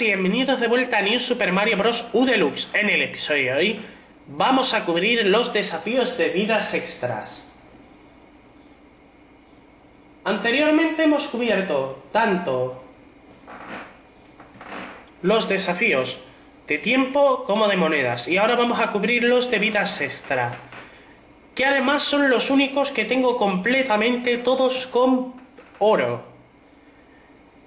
Y bienvenidos de vuelta a New Super Mario Bros. U Deluxe. En el episodio de hoy vamos a cubrir los desafíos de vidas extras. Anteriormente hemos cubierto tanto los desafíos de tiempo como de monedas y ahora vamos a cubrir los de vidas extra, que además son los únicos que tengo completamente todos con oro.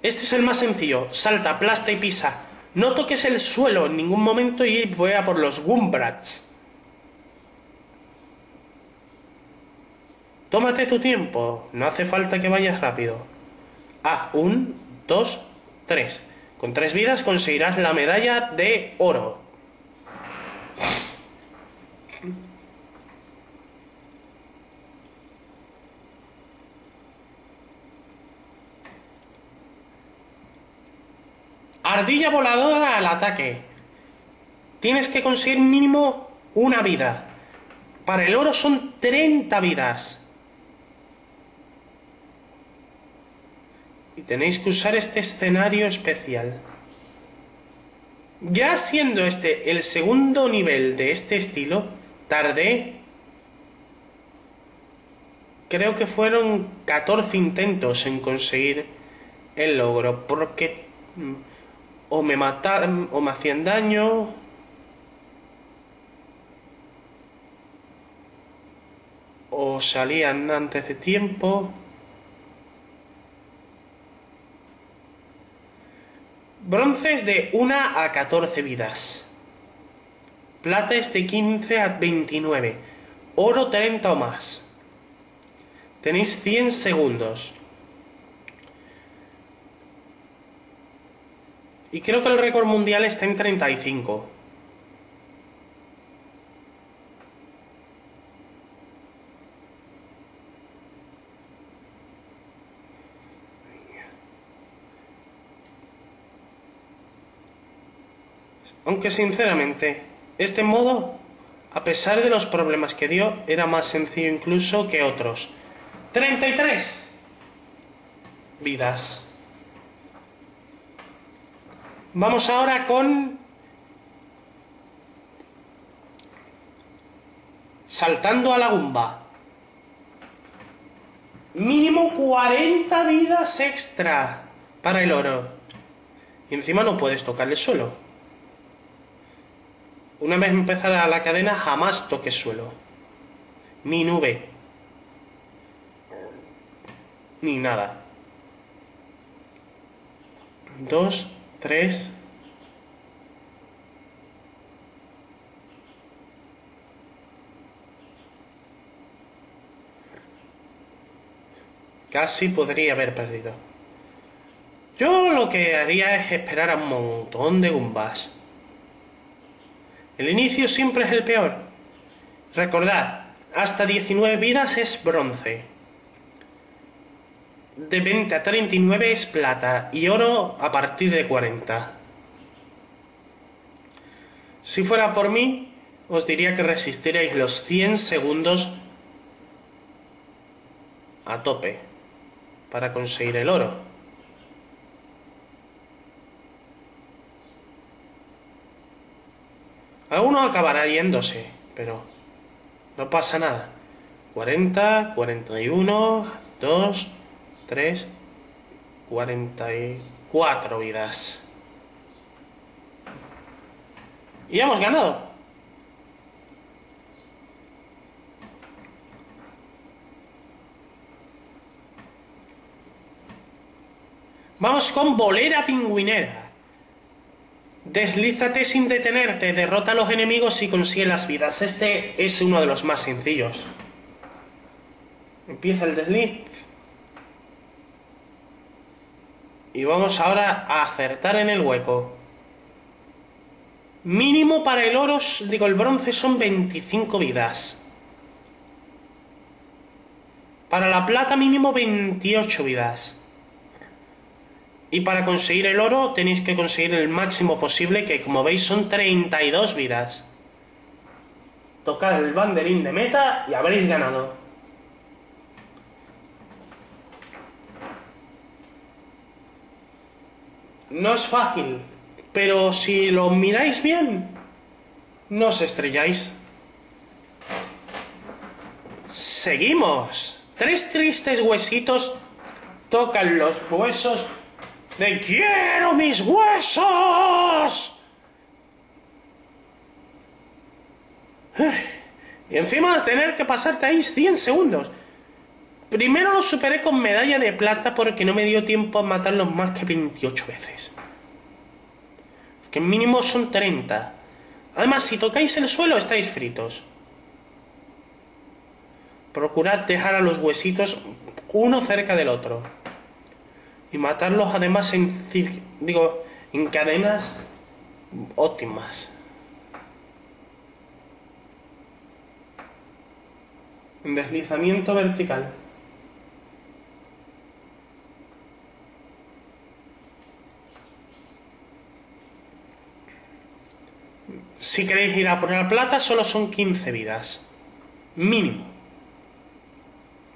Este es el más sencillo. Salta, aplasta y pisa. No toques el suelo en ningún momento y voy a por los Wombrats. Tómate tu tiempo. No hace falta que vayas rápido. Haz un, dos, tres. Con tres vidas conseguirás la medalla de oro. Ardilla voladora al ataque. Tienes que conseguir mínimo una vida. Para el oro son 30 vidas. Y tenéis que usar este escenario especial. Ya siendo este el segundo nivel de este estilo, tardé... Creo que fueron 14 intentos en conseguir el logro, porque o me mataban o me hacían daño. O salían antes de tiempo. Bronce es de 1 a 14 vidas. Plata es de 15 a 29. Oro 30 o más. Tenéis 100 segundos. Y creo que el récord mundial está en 35. Aunque sinceramente, este modo, a pesar de los problemas que dio, era más sencillo incluso que otros. 33 vidas. Vamos ahora con... Saltando a la gumba. Mínimo 40 vidas extra para el oro. Y encima no puedes tocarle suelo. Una vez empezada la cadena, jamás toques suelo. Ni nube. Ni nada. Dos, tres, Casi podría haber perdido. Yo lo que haría es esperar a un montón de gumbas. El inicio siempre es el peor. Recordad, hasta 19 vidas es bronce de 20 a 39 es plata y oro a partir de 40. Si fuera por mí, os diría que resistiréis los 100 segundos a tope para conseguir el oro. Alguno acabará yéndose, pero no pasa nada. 40, 41, 2, 3, 44 vidas. Y hemos ganado. Vamos con bolera pingüinera. Deslízate sin detenerte, derrota a los enemigos y consigue las vidas. Este es uno de los más sencillos. Empieza el desliz. Y vamos ahora a acertar en el hueco. Mínimo para el oro, digo el bronce, son 25 vidas. Para la plata mínimo 28 vidas. Y para conseguir el oro tenéis que conseguir el máximo posible, que como veis son 32 vidas. Tocad el banderín de meta y habréis ganado. No es fácil, pero si lo miráis bien, no os estrelláis. Seguimos. Tres tristes huesitos tocan los huesos de quiero mis huesos. Y encima tener que pasarte ahí 100 segundos. Primero lo superé con medalla de plata porque no me dio tiempo a matarlos más que 28 veces. Que mínimo son 30. Además, si tocáis el suelo estáis fritos. Procurad dejar a los huesitos uno cerca del otro. Y matarlos además en, digo, en cadenas óptimas. En deslizamiento vertical. Si queréis ir a por la plata, solo son 15 vidas. Mínimo.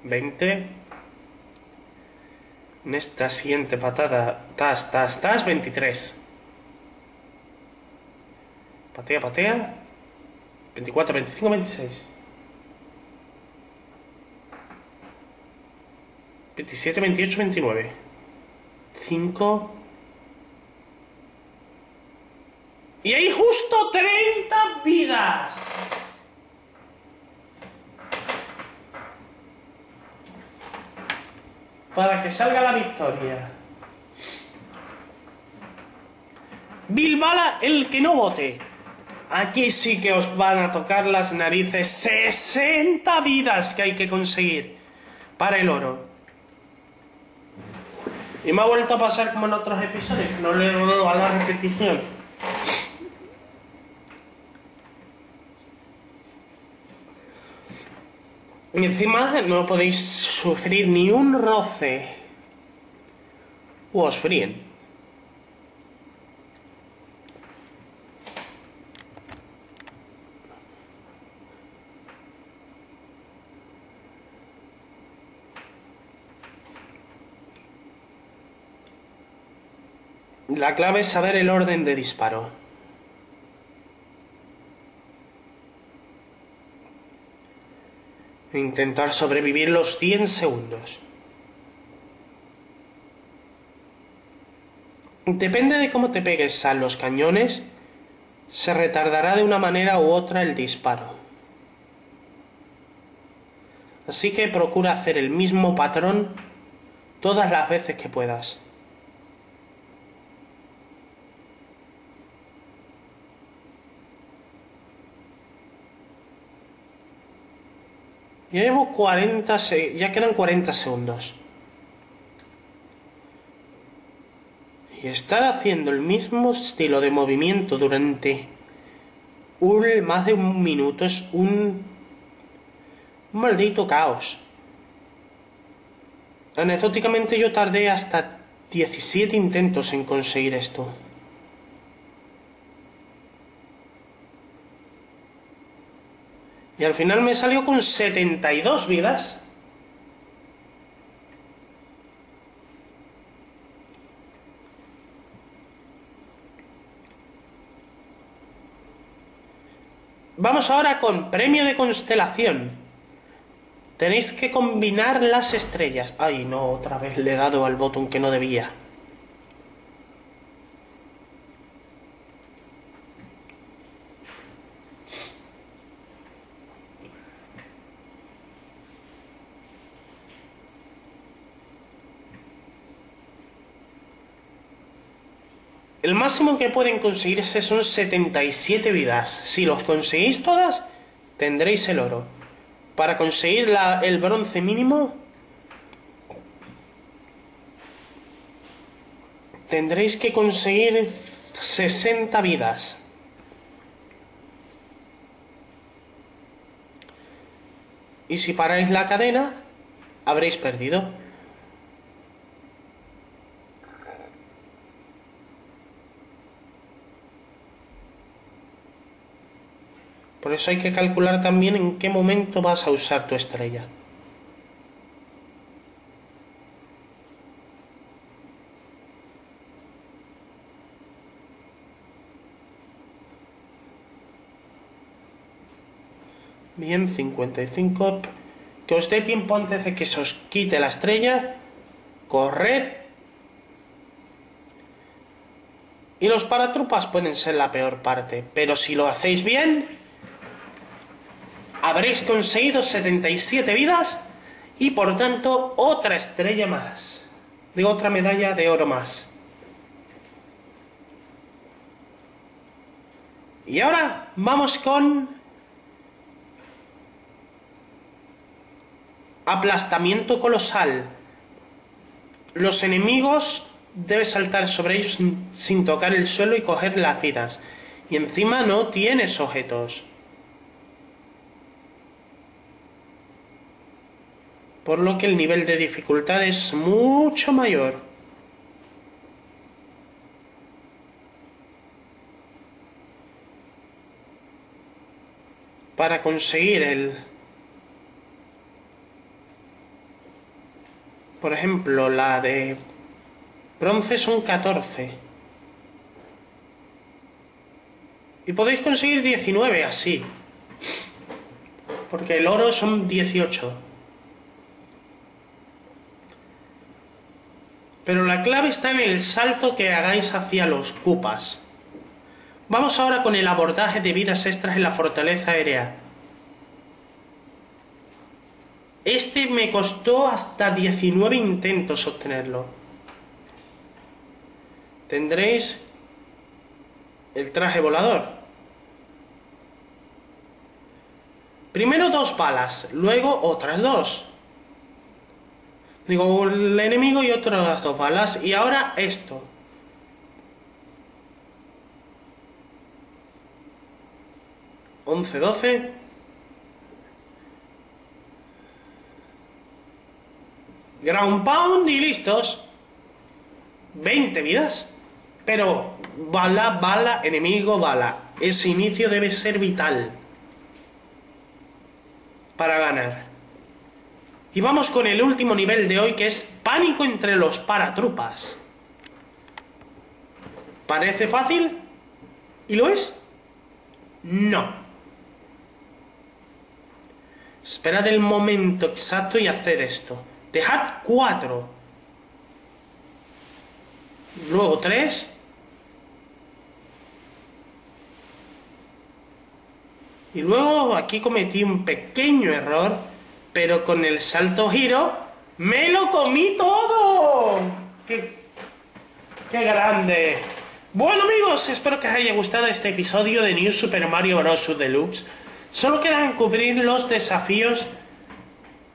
20. En esta siguiente patada, tas, tas, tas, 23. Patea, patea. 24, 25, 26. 27, 28, 29. 5. Y hay justo 30 vidas. Para que salga la victoria. Bilbala, el que no vote. Aquí sí que os van a tocar las narices 60 vidas que hay que conseguir para el oro. Y me ha vuelto a pasar como en otros episodios, no le he dado a la repetición. Y encima no podéis sufrir ni un roce. O os fríen. La clave es saber el orden de disparo. Intentar sobrevivir los 100 segundos. Depende de cómo te pegues a los cañones, se retardará de una manera u otra el disparo. Así que procura hacer el mismo patrón todas las veces que puedas. Ya llevo 40, ya quedan 40 segundos. Y estar haciendo el mismo estilo de movimiento durante un, más de un minuto es un, un maldito caos. Anecdóticamente yo tardé hasta 17 intentos en conseguir esto. Y al final me salió con 72 vidas. Vamos ahora con premio de constelación. Tenéis que combinar las estrellas. Ay, no, otra vez le he dado al botón que no debía. El máximo que pueden conseguirse son 77 vidas. Si los conseguís todas, tendréis el oro. Para conseguir el bronce mínimo, tendréis que conseguir 60 vidas. Y si paráis la cadena, habréis perdido. eso hay que calcular también en qué momento vas a usar tu estrella. Bien, 55. Que os dé tiempo antes de que se os quite la estrella. Corred. Y los paratrupas pueden ser la peor parte, pero si lo hacéis bien, habréis conseguido 77 vidas y por tanto otra estrella más. De otra medalla de oro más. Y ahora vamos con aplastamiento colosal. Los enemigos debes saltar sobre ellos sin tocar el suelo y coger las vidas. Y encima no tienes objetos. Por lo que el nivel de dificultad es mucho mayor. Para conseguir el Por ejemplo, la de bronce son 14. Y podéis conseguir 19 así. Porque el oro son 18. Pero la clave está en el salto que hagáis hacia los cupas. Vamos ahora con el abordaje de vidas extras en la fortaleza aérea. Este me costó hasta 19 intentos obtenerlo. Tendréis el traje volador. Primero dos balas, luego otras dos. Digo, el enemigo y otras dos balas. Y ahora esto. Once, doce. Ground Pound y listos. 20 vidas. Pero bala, bala, enemigo, bala. Ese inicio debe ser vital. Para ganar. Y vamos con el último nivel de hoy que es pánico entre los paratrupas. ¿Parece fácil? ¿Y lo es? No. Esperad el momento exacto y haced esto. Dejad 4. Luego 3. Y luego aquí cometí un pequeño error, pero con el salto giro me lo comí todo. ¡Qué, qué grande! Bueno amigos, espero que os haya gustado este episodio de New Super Mario Bros. Deluxe. Solo quedan cubrir los desafíos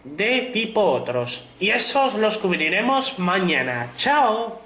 de tipo otros. Y esos los cubriremos mañana. ¡Chao!